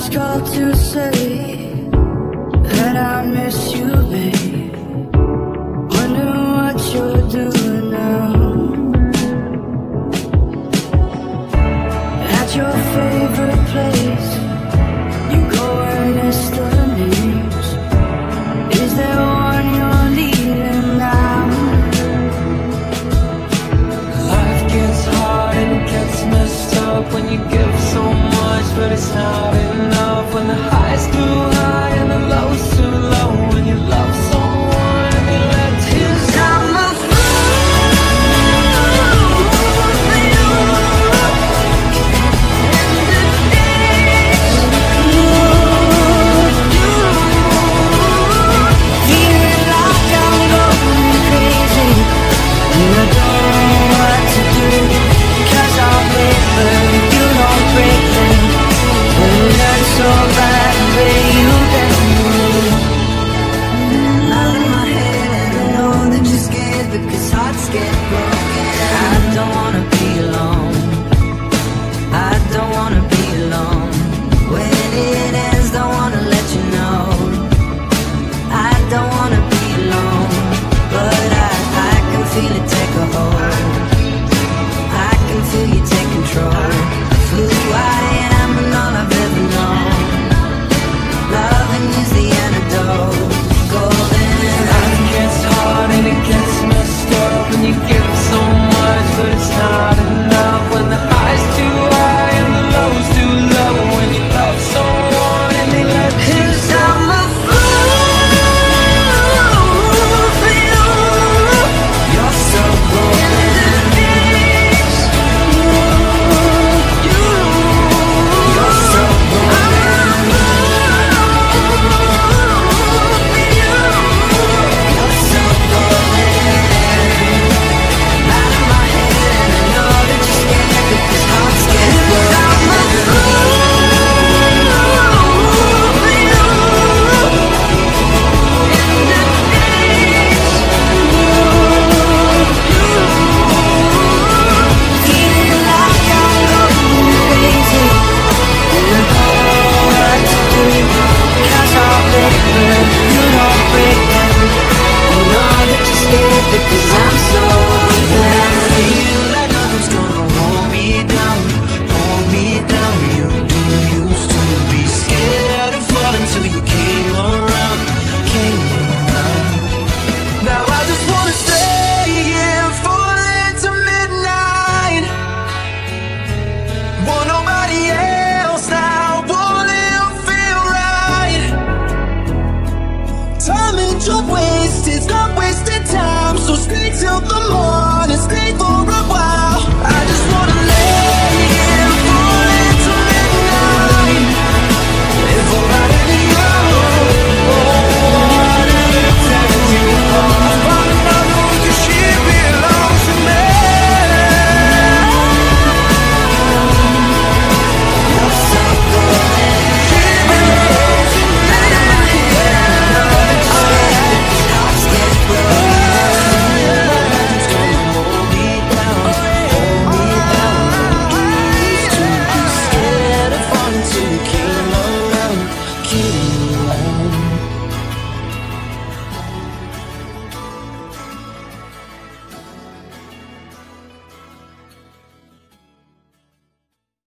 last call to say but it's not enough. because hearts get broken. your waste, it's not wasted time. So stay till the morning, stay for